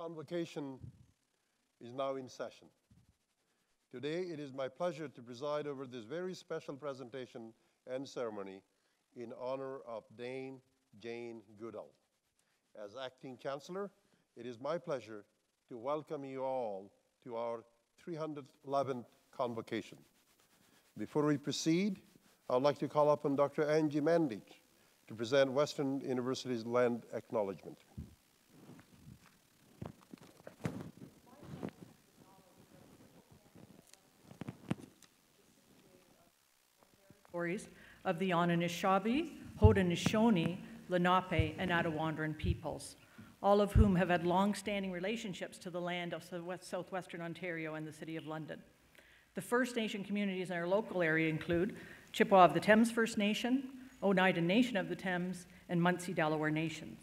convocation is now in session. Today, it is my pleasure to preside over this very special presentation and ceremony in honor of Dame Jane Goodall. As acting chancellor, it is my pleasure to welcome you all to our 311th convocation. Before we proceed, I would like to call upon Dr. Angie Mandich to present Western University's land acknowledgement. Of the Anishinaabe, Haudenosaunee, Lenape, and Attawandaron peoples, all of whom have had long-standing relationships to the land of southwestern Ontario and the City of London. The First Nation communities in our local area include Chippewa of the Thames First Nation, Oneida Nation of the Thames, and Munsee Delaware Nation.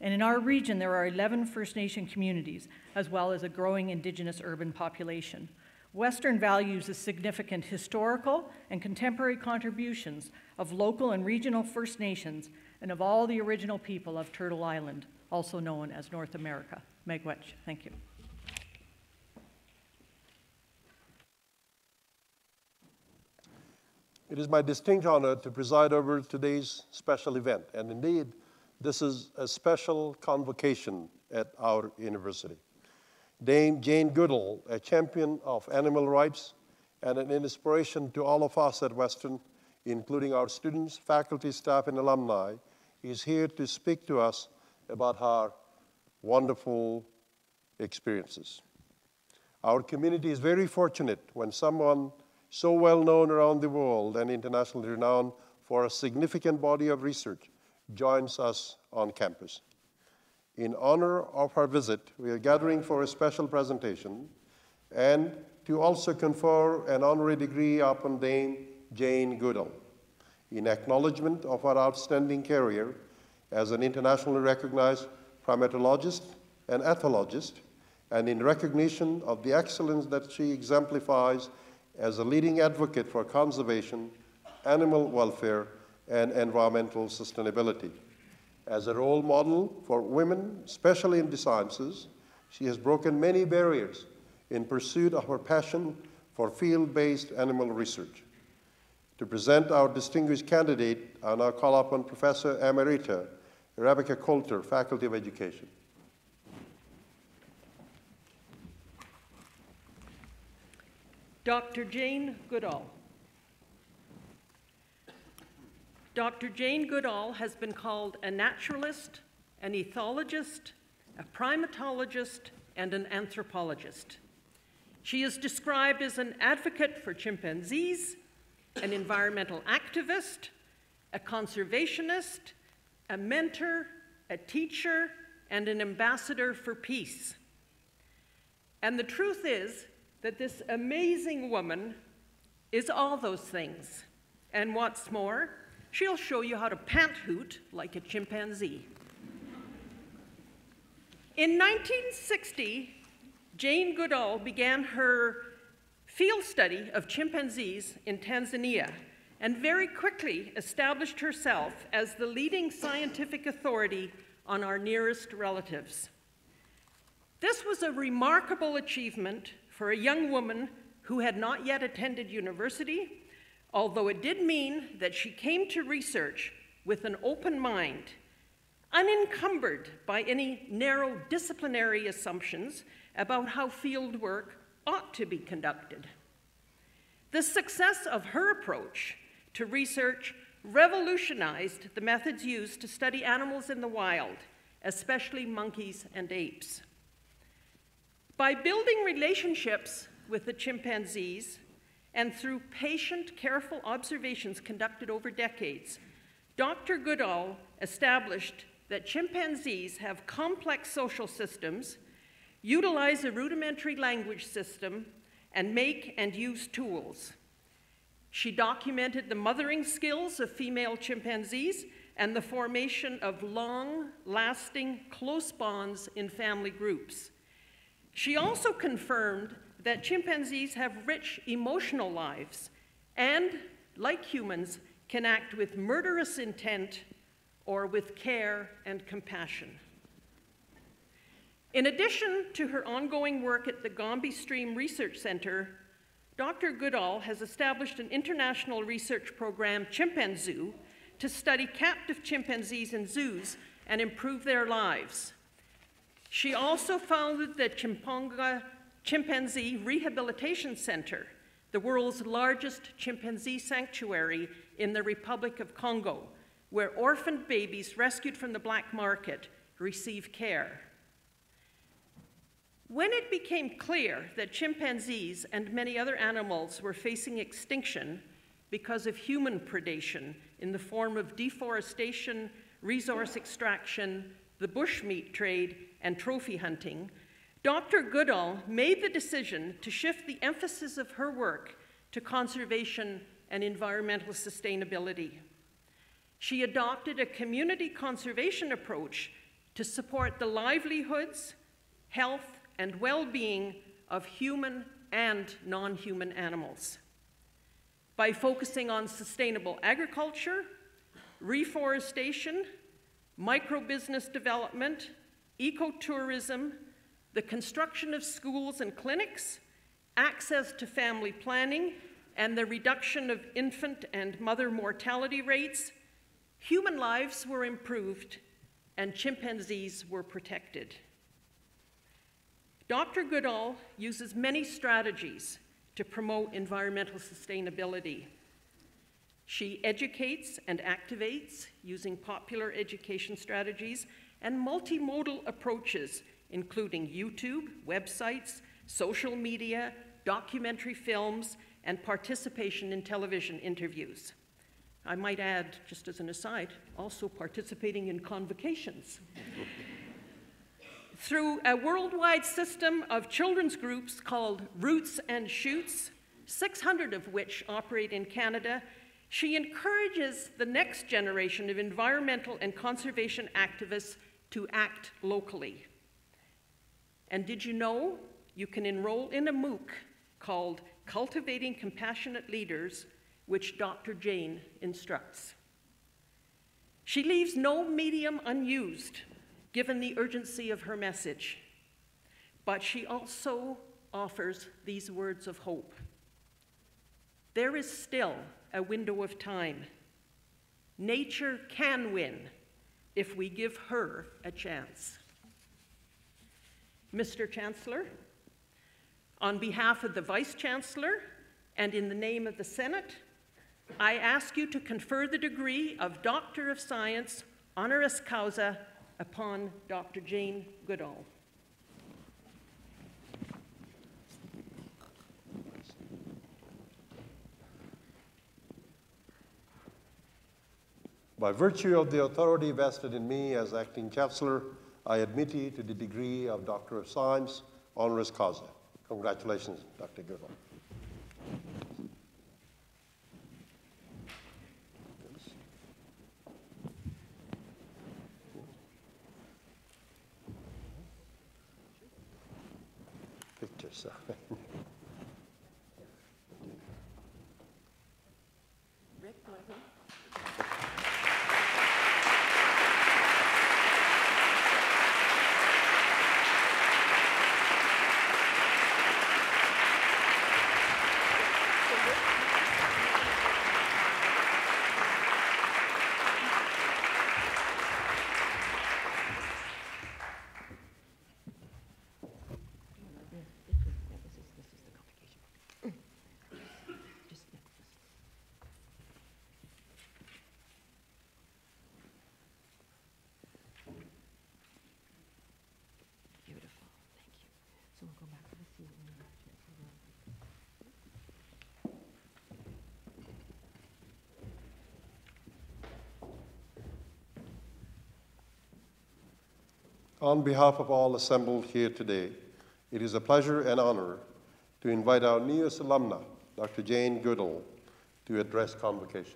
And in our region, there are 11 First Nation communities, as well as a growing Indigenous urban population. Western values the significant historical and contemporary contributions of local and regional First Nations and of all the original people of Turtle Island, also known as North America. Miigwech, thank you. It is my distinct honor to preside over today's special event, and indeed, this is a special convocation at our university. Dame Jane Goodall, a champion of animal rights and an inspiration to all of us at Western, including our students, faculty, staff, and alumni, is here to speak to us about her wonderful experiences. Our community is very fortunate when someone so well known around the world and internationally renowned for a significant body of research, joins us on campus. In honor of her visit, we are gathering for a special presentation and to also confer an honorary degree upon Dame Jane Goodall in acknowledgement of her outstanding career as an internationally recognized primatologist and ethologist, and in recognition of the excellence that she exemplifies as a leading advocate for conservation, animal welfare, and environmental sustainability. As a role model for women, especially in the sciences, she has broken many barriers in pursuit of her passion for field-based animal research. To present our distinguished candidate, I now call upon Professor Emerita Rebecca Coulter, Faculty of Education. Dr. Jane Goodall. Dr. Jane Goodall has been called a naturalist, an ethologist, a primatologist, and an anthropologist. She is described as an advocate for chimpanzees, an environmental activist, a conservationist, a mentor, a teacher, and an ambassador for peace. And the truth is, that this amazing woman is all those things. And what's more, she'll show you how to pant hoot like a chimpanzee. In 1960, Jane Goodall began her field study of chimpanzees in Tanzania and very quickly established herself as the leading scientific authority on our nearest relatives. This was a remarkable achievement for a young woman who had not yet attended university, although it did mean that she came to research with an open mind, unencumbered by any narrow disciplinary assumptions about how field work ought to be conducted. The success of her approach to research revolutionized the methods used to study animals in the wild, especially monkeys and apes. By building relationships with the chimpanzees and through patient, careful observations conducted over decades, Dr. Goodall established that chimpanzees have complex social systems, utilize a rudimentary language system, and make and use tools. She documented the mothering skills of female chimpanzees and the formation of long lasting, close bonds in family groups. She also confirmed that chimpanzees have rich emotional lives and, like humans, can act with murderous intent or with care and compassion. In addition to her ongoing work at the Gombe Stream Research Center, Dr. Goodall has established an international research program, ChimpanZoo, to study captive chimpanzees in zoos and improve their lives. She also founded the Tchimpounga Chimpanzee Rehabilitation Center, the world's largest chimpanzee sanctuary in the Republic of Congo, where orphaned babies rescued from the black market receive care. When it became clear that chimpanzees and many other animals were facing extinction because of human predation in the form of deforestation, resource extraction, the bushmeat trade, and trophy hunting, Dr. Goodall made the decision to shift the emphasis of her work to conservation and environmental sustainability. She adopted a community conservation approach to support the livelihoods, health, and well being of human and non human animals. By focusing on sustainable agriculture, reforestation, microbusiness development, ecotourism, the construction of schools and clinics, access to family planning, and the reduction of infant and mother mortality rates, human lives were improved and chimpanzees were protected. Dr. Goodall uses many strategies to promote environmental sustainability. She educates and activates using popular education strategies and multimodal approaches, including YouTube, websites, social media, documentary films, and participation in television interviews. I might add, just as an aside, also participating in convocations. Through a worldwide system of children's groups called Roots and Shoots, 600 of which operate in Canada, she encourages the next generation of environmental and conservation activists to act locally. And did you know you can enroll in a MOOC called Cultivating Compassionate Leaders which Dr. Jane instructs. She leaves no medium unused, given the urgency of her message, but she also offers these words of hope. There is still a window of time. Nature can win if we give her a chance. Mr. Chancellor, on behalf of the Vice Chancellor and in the name of the Senate, I ask you to confer the degree of Doctor of Science honoris causa upon Dr. Jane Goodall. By virtue of the authority vested in me as acting chancellor, I admit you to the degree of Doctor of Science honoris causa. Congratulations, Dr. Goodall Beautiful, thank you. So we'll go back to the seat. and then we'll transfer the- On behalf of all assembled here today, it is a pleasure and honor to invite our newest alumna, Dr. Jane Goodall, to address convocation.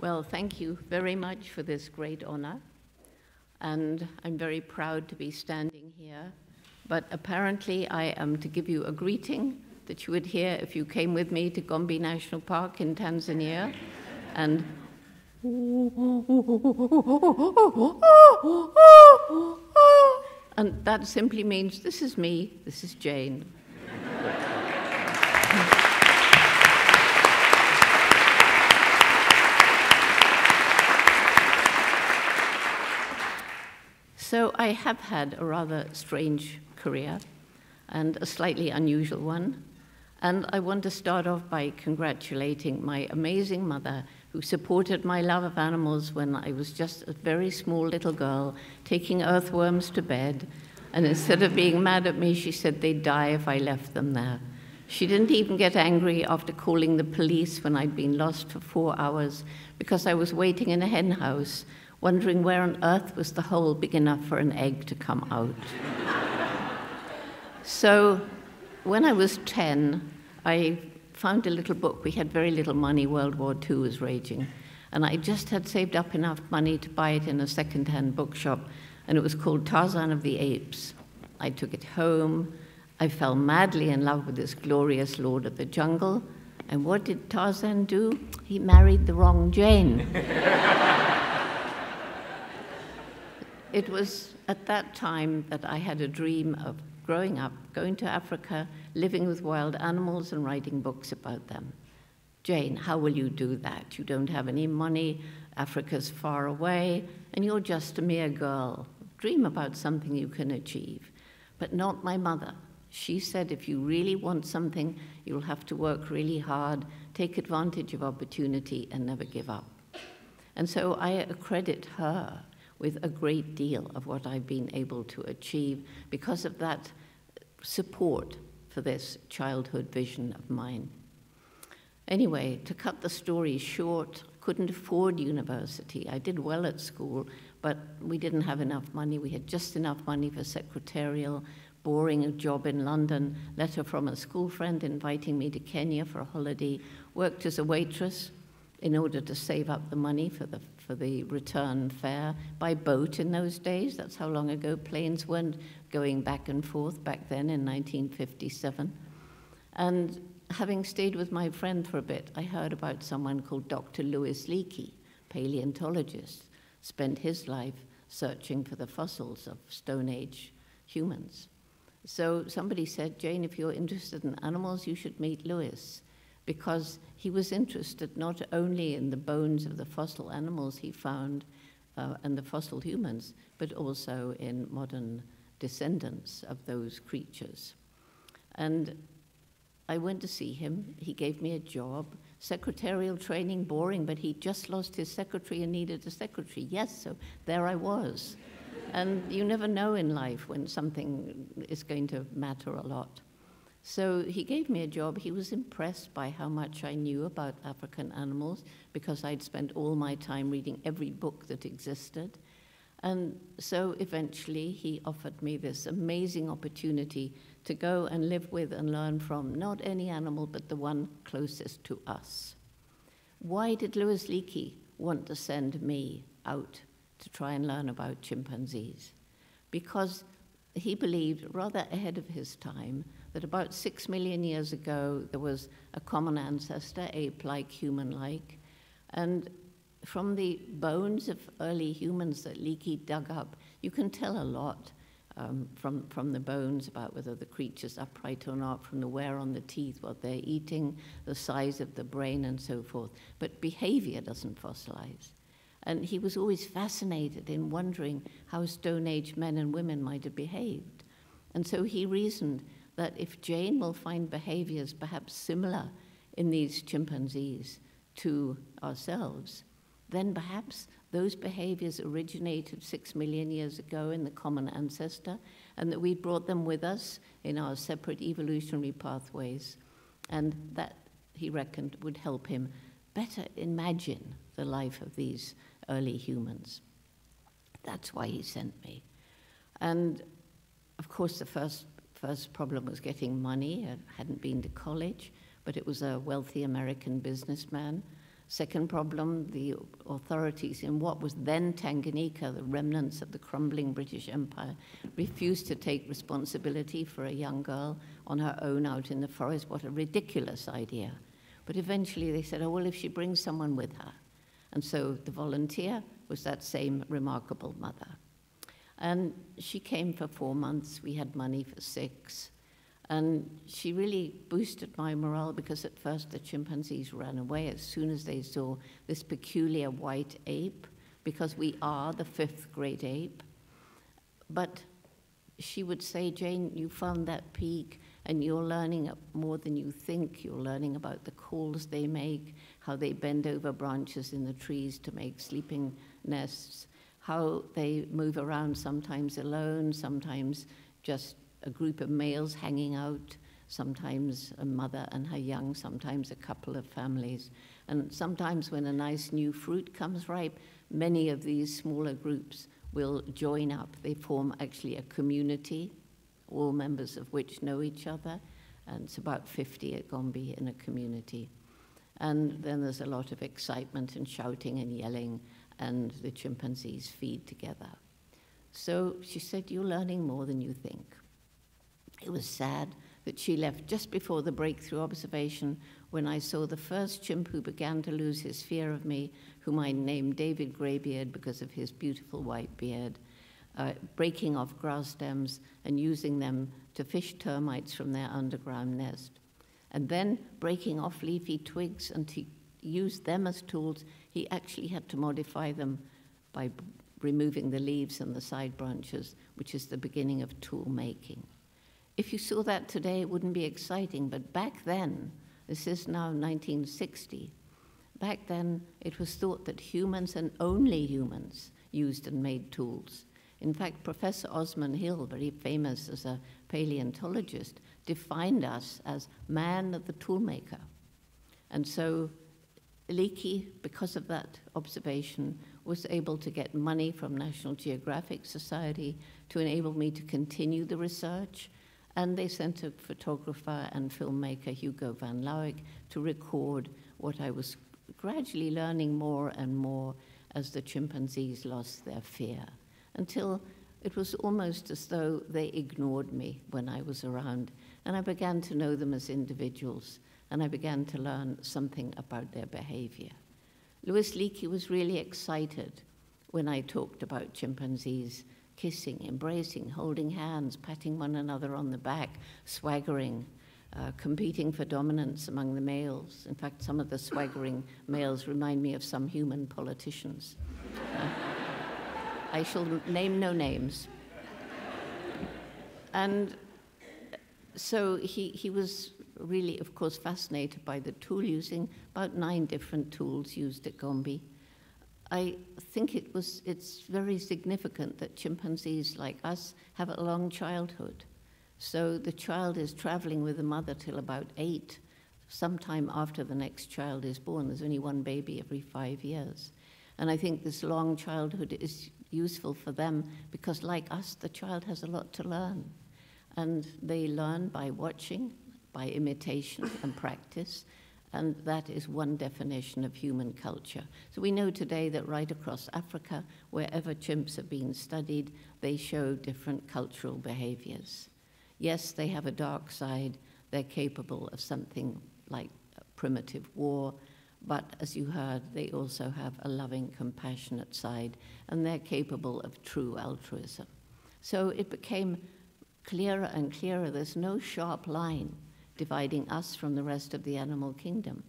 Well, thank you very much for this great honor. And I'm very proud to be standing but apparently I am to give you a greeting that you would hear if you came with me to Gombe National Park in Tanzania. And and that simply means this is me, this is Jane. So I have had a rather strange career and a slightly unusual one. And I want to start off by congratulating my amazing mother who supported my love of animals when I was just a very small little girl taking earthworms to bed. And instead of being mad at me, she said they'd die if I left them there. She didn't even get angry after calling the police when I'd been lost for four hours because I was waiting in a hen house wondering where on earth was the hole big enough for an egg to come out. So when I was 10, I found a little book. We had very little money, World War II was raging. And I just had saved up enough money to buy it in a second-hand bookshop, and it was called Tarzan of the Apes. I took it home. I fell madly in love with this glorious Lord of the Jungle. And what did Tarzan do? He married the wrong Jane. It was at that time that I had a dream of growing up, going to Africa, living with wild animals, and writing books about them. Jane, how will you do that? You don't have any money, Africa's far away, and you're just a mere girl. Dream about something you can achieve. But not my mother. She said if you really want something, you'll have to work really hard, take advantage of opportunity, and never give up. And so I accredit her with a great deal of what I've been able to achieve because of that support for this childhood vision of mine. Anyway, to cut the story short, couldn't afford university. I did well at school, but we didn't have enough money. We had just enough money for secretarial, boring job in London, letter from a school friend inviting me to Kenya for a holiday, worked as a waitress in order to save up the money for the for the return fare by boat in those days. That's how long ago planes weren't going back and forth back then in 1957. And having stayed with my friend for a bit, I heard about someone called Dr. Louis Leakey, paleontologist, spent his life searching for the fossils of Stone Age humans. So somebody said, Jane, if you're interested in animals, you should meet Louis, because he was interested not only in the bones of the fossil animals he found uh, and the fossil humans, but also in modern descendants of those creatures. And I went to see him. He gave me a job. Secretarial training, boring, but he just lost his secretary and needed a secretary. Yes, so there I was. and you never know in life when something is going to matter a lot. So he gave me a job. He was impressed by how much I knew about African animals because I'd spent all my time reading every book that existed. And so eventually he offered me this amazing opportunity to go and live with and learn from not any animal, but the one closest to us. Why did Louis Leakey want to send me out to try and learn about chimpanzees? Because he believed, rather ahead of his time, that about six million years ago there was a common ancestor, ape like, human like. And from the bones of early humans that Leakey dug up, you can tell a lot um, from, from the bones about whether the creature's upright or not, from the wear on the teeth, what they're eating, the size of the brain, and so forth. But behavior doesn't fossilize. And he was always fascinated in wondering how Stone Age men and women might have behaved. And so he reasoned that if Jane will find behaviors perhaps similar in these chimpanzees to ourselves, then perhaps those behaviors originated six million years ago in the common ancestor, and that we brought them with us in our separate evolutionary pathways. And that, he reckoned, would help him better imagine the life of these early humans. That's why he sent me. And of course, the first First problem was getting money. I hadn't been to college, but it was a wealthy American businessman. Second problem, the authorities in what was then Tanganyika, the remnants of the crumbling British Empire, refused to take responsibility for a young girl on her own out in the forest. What a ridiculous idea. But eventually they said, oh, well, if she brings someone with her. And so the volunteer was that same remarkable mother. And she came for four months. We had money for six. And she really boosted my morale because at first the chimpanzees ran away as soon as they saw this peculiar white ape, because we are the fifth great ape. But she would say, Jane, you found that peak and you're learning more than you think. You're learning about the calls they make, how they bend over branches in the trees to make sleeping nests, how they move around sometimes alone, sometimes just a group of males hanging out, sometimes a mother and her young, sometimes a couple of families. And sometimes when a nice new fruit comes ripe, many of these smaller groups will join up. They form actually a community, all members of which know each other. And it's about 50 at Gombe in a community. And then there's a lot of excitement and shouting and yelling, and the chimpanzees feed together. So she said, You're learning more than you think. It was sad that she left just before the breakthrough observation when I saw the first chimp who began to lose his fear of me, whom I named David Greybeard because of his beautiful white beard, uh, breaking off grass stems and using them to fish termites from their underground nest. And then breaking off leafy twigs and to use them as tools, he actually had to modify them by removing the leaves and the side branches, which is the beginning of tool making. If you saw that today, it wouldn't be exciting, but back then, this is now 1960, back then it was thought that humans and only humans used and made tools. In fact, Professor Osman Hill, very famous as a paleontologist, defined us as man the toolmaker. And so Leakey, because of that observation, was able to get money from National Geographic Society to enable me to continue the research and they sent a photographer and filmmaker, Hugo van Lawick, to record what I was gradually learning more and more as the chimpanzees lost their fear, until it was almost as though they ignored me when I was around. And I began to know them as individuals, and I began to learn something about their behavior. Louis Leakey was really excited when I talked about chimpanzees kissing, embracing, holding hands, patting one another on the back, swaggering, uh, competing for dominance among the males. In fact, some of the swaggering males remind me of some human politicians. Uh, I shall name no names. And so he, he was really, of course, fascinated by the tool using, about nine different tools used at Gombe. I think it was, it's very significant that chimpanzees like us have a long childhood. So the child is traveling with the mother till about eight, sometime after the next child is born. There's only one baby every five years. And I think this long childhood is useful for them because, like us, the child has a lot to learn. And they learn by watching, by imitation and practice and that is one definition of human culture. So we know today that right across Africa, wherever chimps have been studied, they show different cultural behaviors. Yes, they have a dark side, they're capable of something like primitive war, but as you heard, they also have a loving, compassionate side, and they're capable of true altruism. So it became clearer and clearer there's no sharp line dividing us from the rest of the animal kingdom.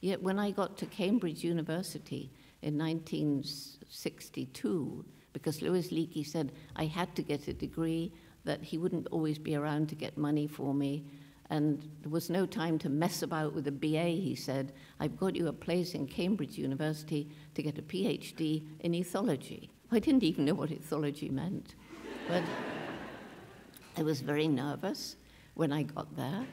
Yet when I got to Cambridge University in 1962, because Louis Leakey said I had to get a degree, that he wouldn't always be around to get money for me, and there was no time to mess about with a BA, he said. I've got you a place in Cambridge University to get a PhD in ethology. I didn't even know what ethology meant. But I was very nervous when I got there.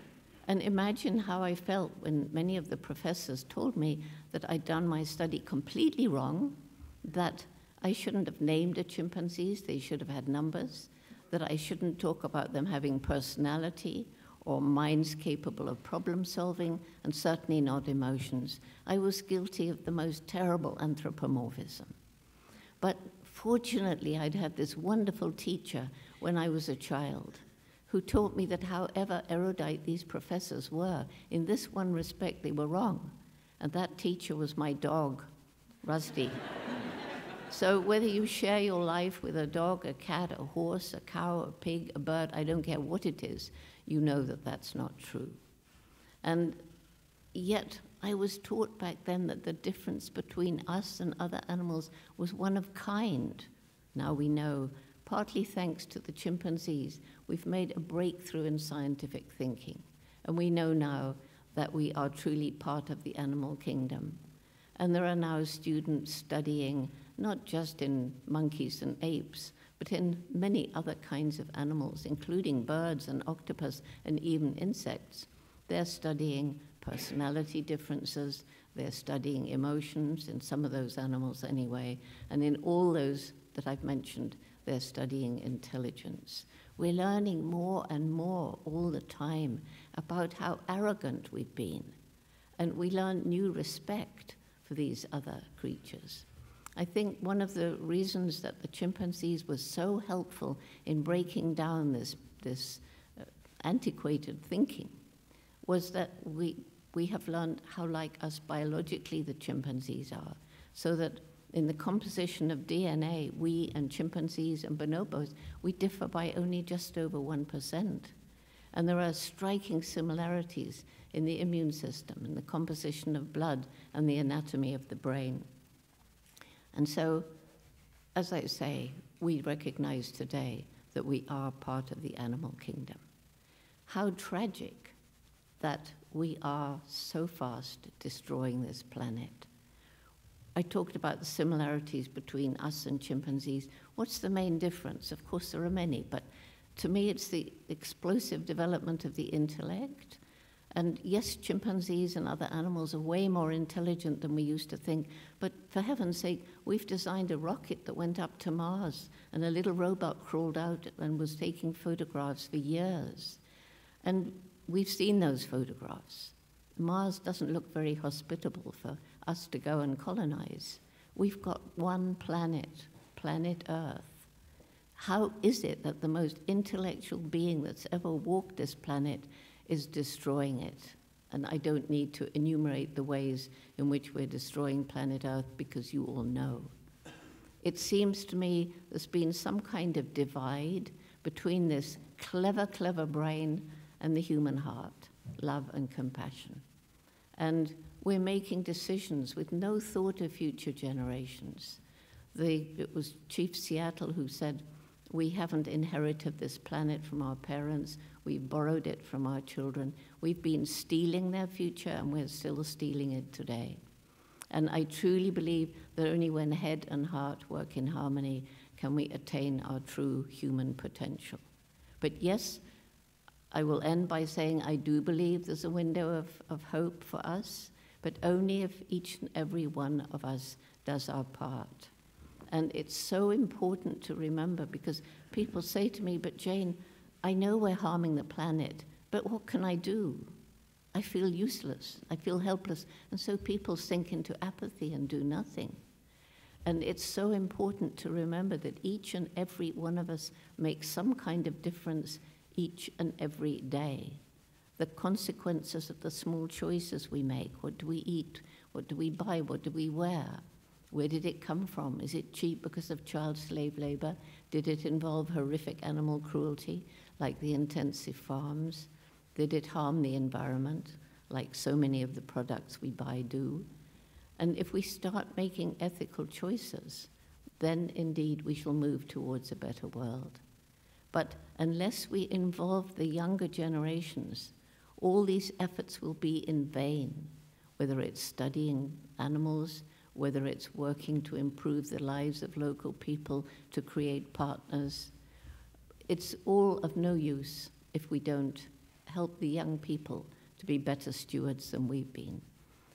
And imagine how I felt when many of the professors told me that I'd done my study completely wrong, that I shouldn't have named the chimpanzees, they should have had numbers, that I shouldn't talk about them having personality or minds capable of problem solving, and certainly not emotions. I was guilty of the most terrible anthropomorphism. But fortunately, I'd had this wonderful teacher when I was a child who taught me that however erudite these professors were, in this one respect they were wrong. And that teacher was my dog, Rusty. so whether you share your life with a dog, a cat, a horse, a cow, a pig, a bird, I don't care what it is, you know that that's not true. And yet, I was taught back then that the difference between us and other animals was one of kind. Now we know partly thanks to the chimpanzees, we've made a breakthrough in scientific thinking. And we know now that we are truly part of the animal kingdom. And there are now students studying not just in monkeys and apes, but in many other kinds of animals, including birds and octopus and even insects. They're studying personality differences, they're studying emotions in some of those animals anyway, and in all those that I've mentioned, they're studying intelligence. We're learning more and more all the time about how arrogant we've been. And we learn new respect for these other creatures. I think one of the reasons that the chimpanzees were so helpful in breaking down this, this uh, antiquated thinking was that we, we have learned how like us biologically the chimpanzees are, so that in the composition of DNA, we and chimpanzees and bonobos, we differ by only just over 1%. And there are striking similarities in the immune system, in the composition of blood, and the anatomy of the brain. And so, as I say, we recognize today that we are part of the animal kingdom. How tragic that we are so fast destroying this planet. I talked about the similarities between us and chimpanzees. What's the main difference? Of course, there are many, but to me, it's the explosive development of the intellect. And yes, chimpanzees and other animals are way more intelligent than we used to think. But for heaven's sake, we've designed a rocket that went up to Mars, and a little robot crawled out and was taking photographs for years. And we've seen those photographs. Mars doesn't look very hospitable for us to go and colonize. We've got one planet, planet Earth. How is it that the most intellectual being that's ever walked this planet is destroying it? And I don't need to enumerate the ways in which we're destroying planet Earth because you all know. It seems to me there's been some kind of divide between this clever, clever brain and the human heart, love and compassion. And we're making decisions with no thought of future generations. The, it was Chief Seattle who said, We haven't inherited this planet from our parents, we've borrowed it from our children. We've been stealing their future, and we're still stealing it today. And I truly believe that only when head and heart work in harmony can we attain our true human potential. But yes, I will end by saying I do believe there's a window of, of hope for us but only if each and every one of us does our part. And it's so important to remember because people say to me, But Jane, I know we're harming the planet, but what can I do? I feel useless, I feel helpless. And so people sink into apathy and do nothing. And it's so important to remember that each and every one of us makes some kind of difference each and every day the consequences of the small choices we make. What do we eat? What do we buy? What do we wear? Where did it come from? Is it cheap because of child slave labor? Did it involve horrific animal cruelty, like the intensive farms? Did it harm the environment, like so many of the products we buy do? And if we start making ethical choices, then indeed we shall move towards a better world. But unless we involve the younger generations, all these efforts will be in vain, whether it's studying animals, whether it's working to improve the lives of local people, to create partners. It's all of no use if we don't help the young people to be better stewards than we've been.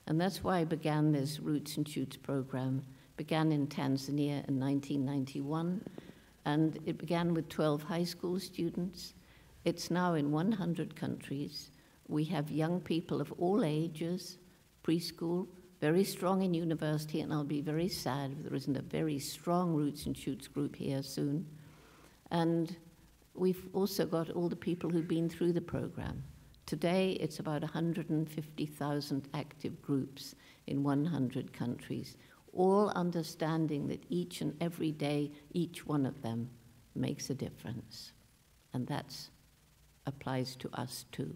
And that's why I began this Roots and Shoots program, began in Tanzania in 1991, and it began with 12 high school students It's now in 100 countries. We have young people of all ages, preschool, very strong in university, and I'll be very sad if there isn't a very strong Roots and Shoots group here soon. And we've also got all the people who've been through the program. Today, it's about 150,000 active groups in 100 countries, all understanding that each and every day, each one of them makes a difference. And that applies to us too.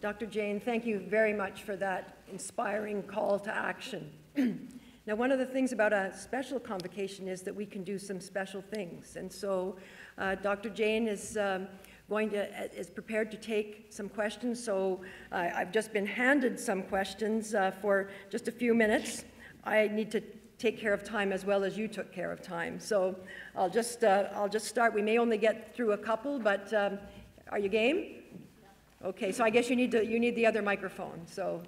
Dr. Jane, thank you very much for that inspiring call to action. now, one of the things about a special convocation is that we can do some special things. And so uh, Dr. Jane is um, going to, uh, is prepared to take some questions. So uh, I've just been handed some questions uh, for just a few minutes. I need to take care of time as well as you took care of time. So I'll just, uh, I'll just start. We may only get through a couple, but um, are you game? Okay, so I guess you need, to, you need the other microphone, so.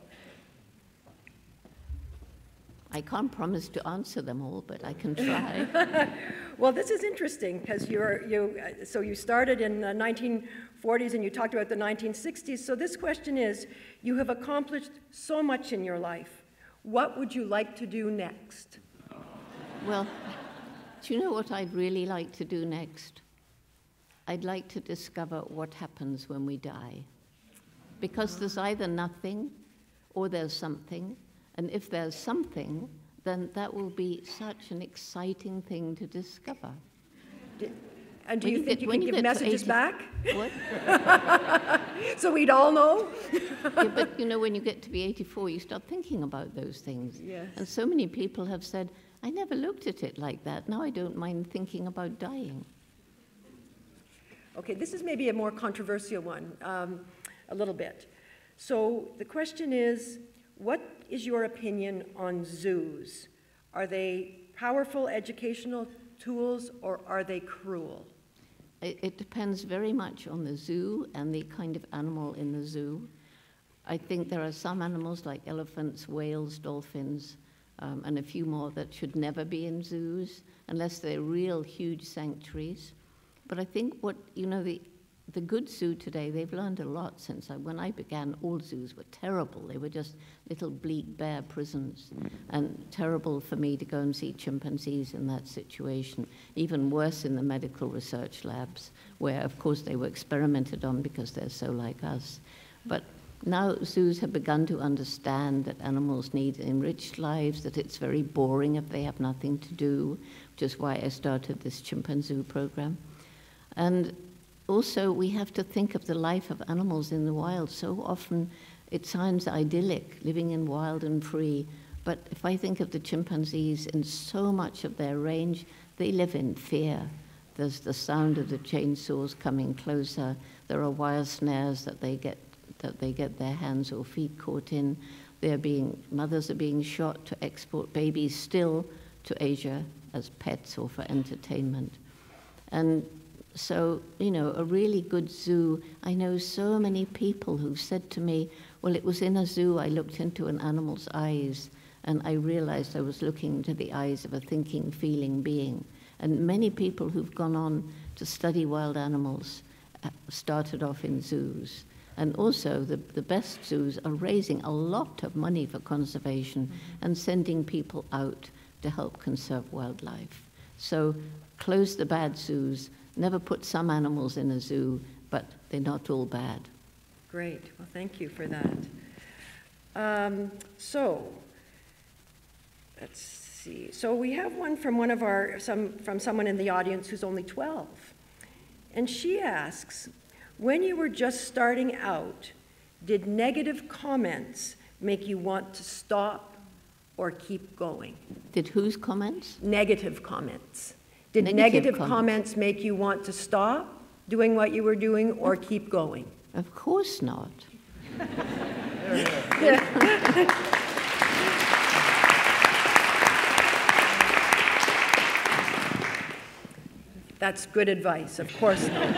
I can't promise to answer them all, but I can try. well, this is interesting because you're, you, uh, so you started in the 1940s and you talked about the 1960s. So this question is, you have accomplished so much in your life. What would you like to do next? Well, do you know what I'd really like to do next? I'd like to discover what happens when we die because there's either nothing or there's something. And if there's something, then that will be such an exciting thing to discover. And do you, you, think get, you can you give messages 80, back? What? so we'd all know? yeah, but you know, when you get to be 84, you start thinking about those things. Yes. And so many people have said, I never looked at it like that. Now I don't mind thinking about dying. Okay, this is maybe a more controversial one. Um, a little bit. So the question is, what is your opinion on zoos? Are they powerful educational tools or are they cruel? It, it depends very much on the zoo and the kind of animal in the zoo. I think there are some animals like elephants, whales, dolphins, um, and a few more that should never be in zoos unless they're real huge sanctuaries. But I think what, you know, the the good zoo today, they've learned a lot since I, when I began, all zoos were terrible. They were just little bleak, bare prisons, and terrible for me to go and see chimpanzees in that situation. Even worse in the medical research labs, where, of course, they were experimented on because they're so like us. But now zoos have begun to understand that animals need enriched lives, that it's very boring if they have nothing to do, which is why I started this chimpanzee program. And also, we have to think of the life of animals in the wild. So often it sounds idyllic, living in wild and free. But if I think of the chimpanzees, in so much of their range, they live in fear. There's the sound of the chainsaws coming closer. There are wire snares that they get that they get their hands or feet caught in. They're being mothers are being shot to export babies still to Asia as pets or for entertainment. And so, you know, a really good zoo. I know so many people who've said to me, well, it was in a zoo, I looked into an animal's eyes, and I realized I was looking into the eyes of a thinking, feeling being. And many people who've gone on to study wild animals uh, started off in zoos. And also, the, the best zoos are raising a lot of money for conservation mm-hmm. and sending people out to help conserve wildlife. So, close the bad zoos never put some animals in a zoo, but they're not all bad. Great. Well, thank you for that. Um, so, let's see. So we have one from one of our some from someone in the audience who's only 12, and she asks, when you were just starting out, did negative comments make you want to stop or keep going? Did whose comments? Negative comments. Did negative, negative comments. comments make you want to stop doing what you were doing or keep going? Of course not. That's good advice, of course not.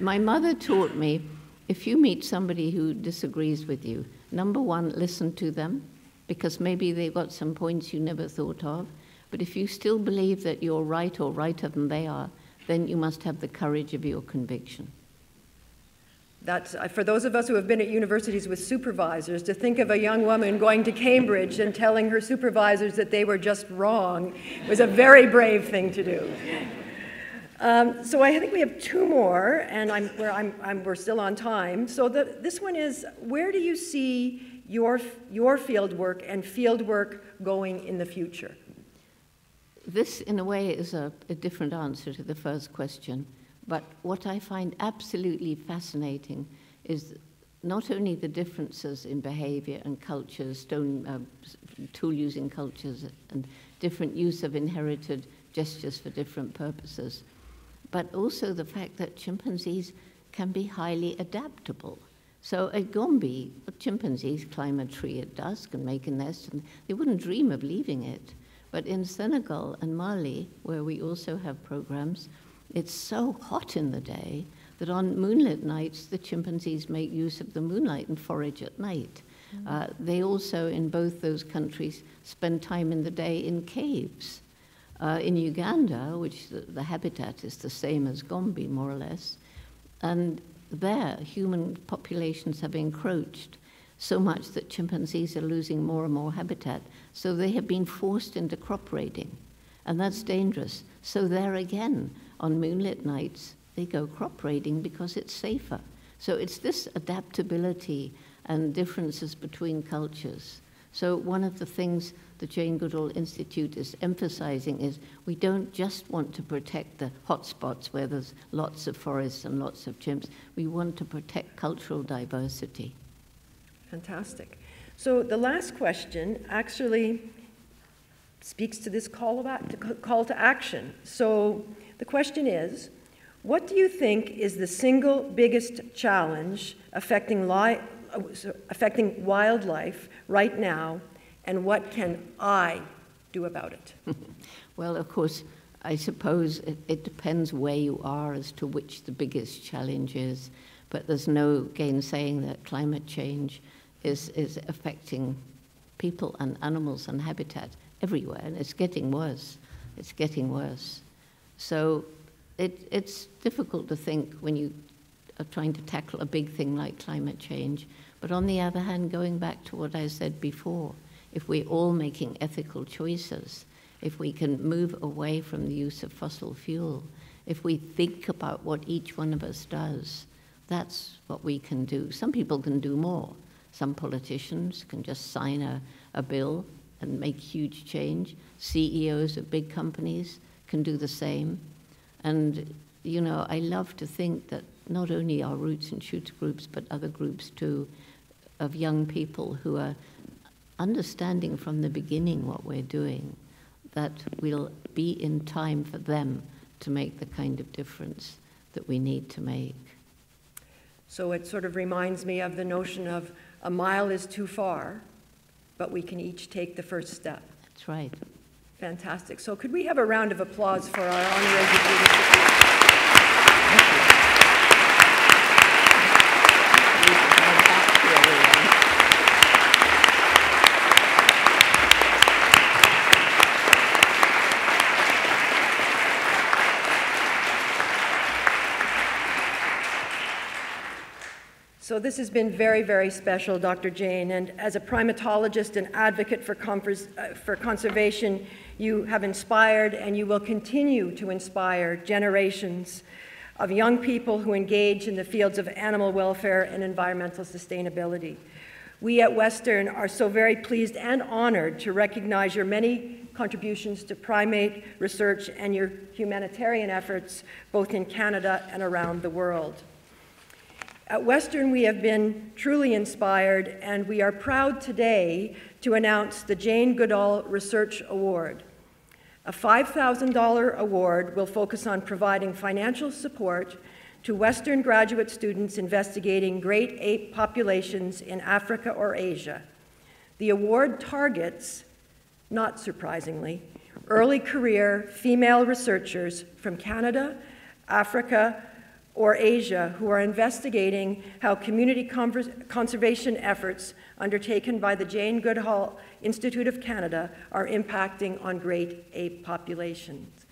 My mother taught me if you meet somebody who disagrees with you, number one, listen to them because maybe they've got some points you never thought of. But if you still believe that you're right or righter than they are, then you must have the courage of your conviction. That's, uh, for those of us who have been at universities with supervisors, to think of a young woman going to Cambridge and telling her supervisors that they were just wrong was a very brave thing to do. Um, so I think we have two more, and I'm, we're, I'm, I'm, we're still on time. So the, this one is, where do you see your, your field work and field work going in the future? This, in a way, is a, a different answer to the first question. But what I find absolutely fascinating is not only the differences in behavior and cultures, stone uh, tool using cultures, and different use of inherited gestures for different purposes, but also the fact that chimpanzees can be highly adaptable. So at Gombe, chimpanzees climb a tree at dusk and make a nest, and they wouldn't dream of leaving it. But in Senegal and Mali, where we also have programs, it's so hot in the day that on moonlit nights, the chimpanzees make use of the moonlight and forage at night. Mm-hmm. Uh, they also, in both those countries, spend time in the day in caves. Uh, in Uganda, which the, the, habitat is the same as Gombe, more or less, and there human populations have encroached so much that chimpanzees are losing more and more habitat. So they have been forced into crop raiding, and that's dangerous. So there again, on moonlit nights, they go crop raiding because it's safer. So it's this adaptability and differences between cultures. So one of the things the Jane Goodall Institute is emphasizing is we don't just want to protect the hotspots where there's lots of forests and lots of chimps. We want to protect cultural diversity. Fantastic. So the last question actually speaks to this call, of call to action. So the question is, what do you think is the single biggest challenge affecting, affecting wildlife right now, and what can I do about it? well, of course, I suppose it, it, depends where you are as to which the biggest challenge is, but there's no gainsaying that climate change is, is affecting people and animals and habitat everywhere, and it's getting worse. It's getting worse. So it, it's difficult to think when you are trying to tackle a big thing like climate change. But on the other hand, going back to what I said before, if we're all making ethical choices, if we can move away from the use of fossil fuel, if we think about what each one of us does, that's what we can do. Some people can do more. Some politicians can just sign a, a bill and make huge change. CEOs of big companies can do the same. And, you know, I love to think that not only our roots and shoots groups, but other groups too, of young people who are understanding from the beginning what we're doing, that we'll be in time for them to make the kind of difference that we need to make. So it sort of reminds me of the notion of a mile is too far, but we can each take the first step. That's right. Fantastic. So could we have a round of applause for our honorary educators? So this has been very, very special, Dr. Jane. And as a primatologist and advocate for, uh, for conservation, you have inspired and you will continue to inspire generations of young people who engage in the fields of animal welfare and environmental sustainability. We at Western are so very pleased and honored to recognize your many contributions to primate research and your humanitarian efforts both in Canada and around the world. At Western, we have been truly inspired, and we are proud today to announce the Jane Goodall Research Award. A $5,000 award will focus on providing financial support to Western graduate students investigating great ape populations in Africa or Asia. The award targets, not surprisingly, early career female researchers from Canada, Africa, or Asia who are investigating how community conservation efforts undertaken by the Jane Goodall Institute of Canada are impacting on great ape populations.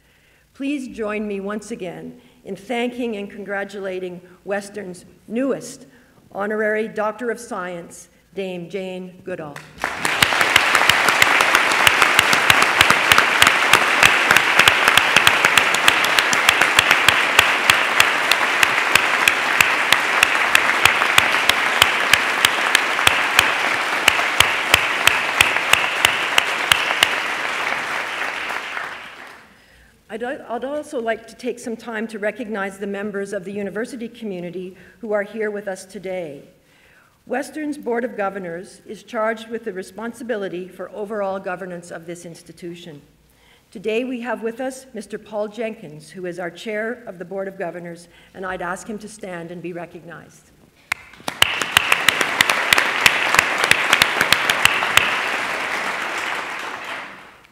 Please join me once again in thanking and congratulating Western's newest honorary Doctor of Science, Dame Jane Goodall. I'd, I'd, also like to take some time to recognize the members of the university community who are here with us today. Western's Board of Governors is charged with the responsibility for overall governance of this institution. Today we have with us Mr. Paul Jenkins, who is our chair of the Board of Governors, and I'd ask him to stand and be recognized.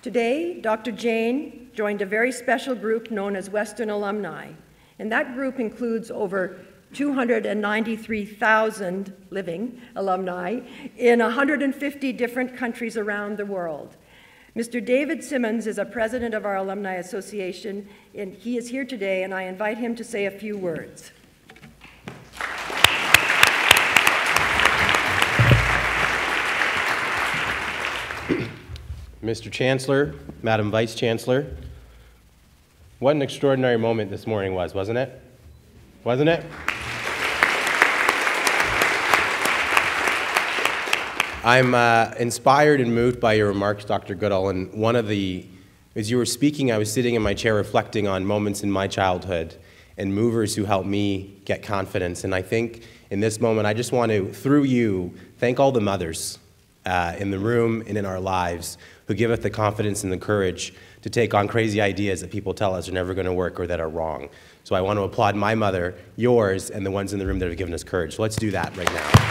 Today, Dr. Jane joined a very special group known as Western Alumni, and that group includes over 293,000 living alumni in 150 different countries around the world. Mr. David Simmons is a president of our Alumni Association, and he is here today, and I invite him to say a few words. Mr. Chancellor, Madam Vice Chancellor, what an extraordinary moment this morning was, wasn't it? Wasn't it? I'm uh, inspired and moved by your remarks, Dr. Goodall. And one of the, as you were speaking, I was sitting in my chair reflecting on moments in my childhood and movers who helped me get confidence. And I think in this moment, I just want to, through you, thank all the mothers uh, in the room and in our lives who give us the confidence and the courage to take on crazy ideas that people tell us are never going to work or that are wrong. So I want to applaud my mother, yours, and the ones in the room that have given us courage. So let's do that right now.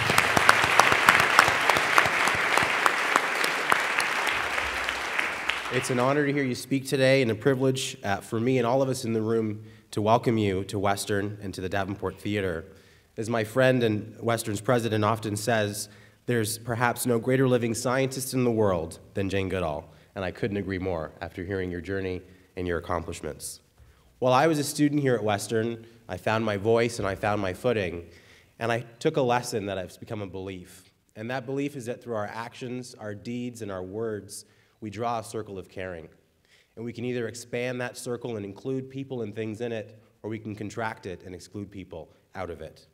It's an honor to hear you speak today and a privilege uh, for me and all of us in the room to welcome you to Western and to the Davenport Theater. As my friend and Western's president often says, there's perhaps no greater living scientist in the world than Jane Goodall, and I couldn't agree more after hearing your journey and your accomplishments. While I was a student here at Western, I found my voice and I found my footing, and I took a lesson that has become a belief. And that belief is that through our actions, our deeds, and our words, we draw a circle of caring. And we can either expand that circle and include people and things in it, or we can contract it and exclude people out of it.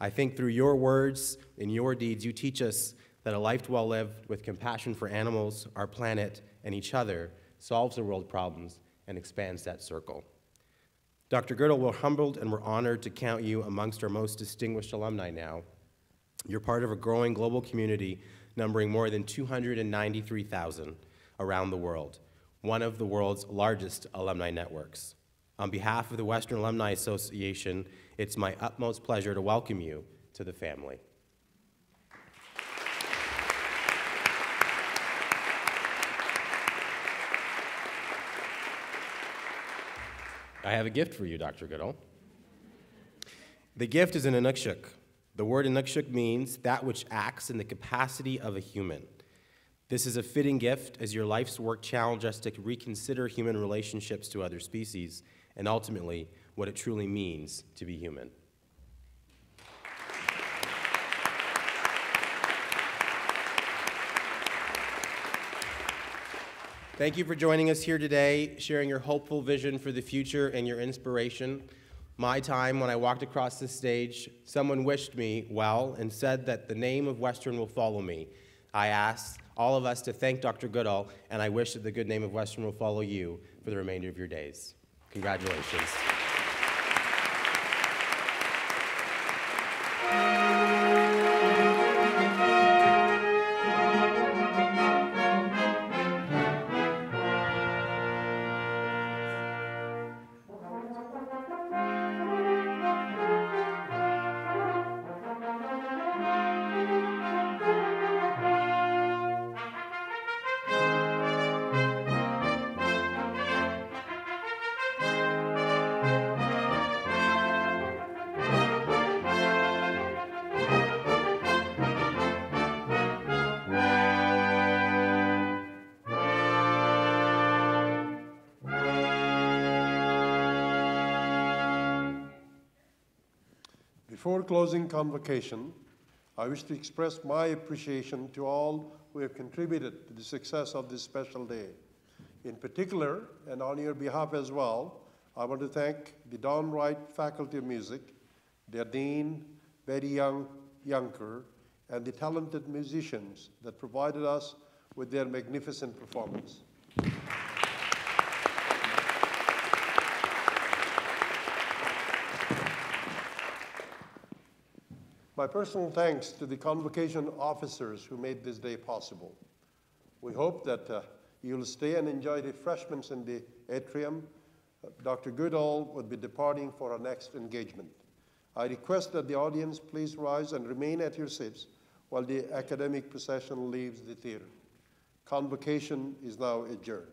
I think through your words and your deeds, you teach us that a life well lived with compassion for animals, our planet, and each other solves the world problems and expands that circle. Dr. Goodall, we're humbled and we're honored to count you amongst our most distinguished alumni now. You're part of a growing global community numbering more than 293,000 around the world, one of the world's largest alumni networks. On behalf of the Western Alumni Association, it's my utmost pleasure to welcome you to the family. I have a gift for you, Dr. Goodall. The gift is an Inukshuk. The word Inukshuk means that which acts in the capacity of a human. This is a fitting gift as your life's work challenges us to reconsider human relationships to other species and ultimately what it truly means to be human. Thank you for joining us here today, sharing your hopeful vision for the future and your inspiration. My time when I walked across this stage, someone wished me well and said that the name of Western will follow me. I asked all of us to thank Dr. Goodall, and I wish that the good name of Western will follow you for the remainder of your days. Congratulations. Before closing convocation, I wish to express my appreciation to all who have contributed to the success of this special day. In particular, and on your behalf as well, I want to thank the Don Wright Faculty of Music, their Dean, Betty Young Younker, and the talented musicians that provided us with their magnificent performance. My personal thanks to the convocation officers who made this day possible. We hope that uh, you'll stay and enjoy refreshments in the atrium. Uh, Dr. Goodall will be departing for our next engagement. I request that the audience please rise and remain at your seats while the academic procession leaves the theater. Convocation is now adjourned.